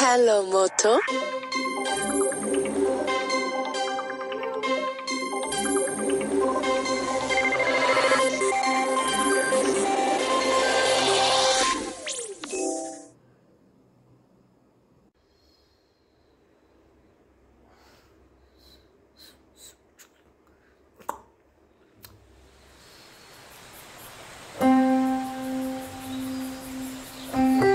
Hello, Moto. Mm-hmm.